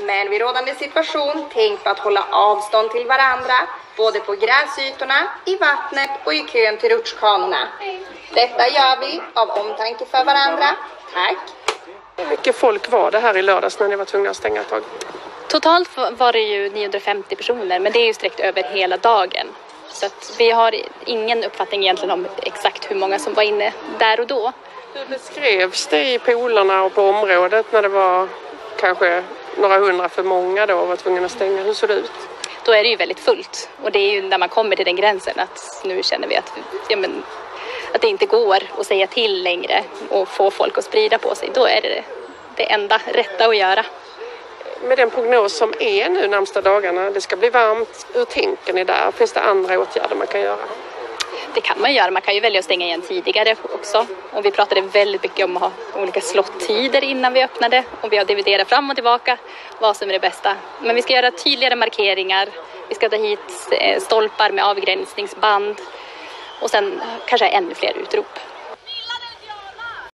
Men vid rådande situation, tänk på att hålla avstånd till varandra, både på gräsytorna, i vattnet och i kön till rutschkanorna. Detta gör vi av omtanke för varandra. Tack! Hur mycket folk var det här i lördags när ni var tvungna att stänga ett tag? Totalt var det ju 950 personer, men det är ju sträckt över hela dagen. Så att vi har ingen uppfattning egentligen om exakt hur många som var inne där och då. Hur beskrevs det i polarna och på området när det var kanske några hundra för många då och var tvungna att stänga? Hur såg det ut? Då är det ju väldigt fullt och det är ju när man kommer till den gränsen att nu känner vi att, ja, men, att det inte går att säga till längre och få folk att sprida på sig. Då är det det enda rätta att göra. Med den prognos som är nu närmsta dagarna, det ska bli varmt, hur tänker ni där? Finns det andra åtgärder man kan göra? Det kan man göra. Man kan ju välja att stänga igen tidigare också. Och vi pratade väldigt mycket om att ha olika slottider innan vi öppnade och vi har dividerat fram och tillbaka vad som är det bästa. Men vi ska göra tydligare markeringar. Vi ska ta hit eh, stolpar med avgränsningsband och sen kanske ännu fler utrop.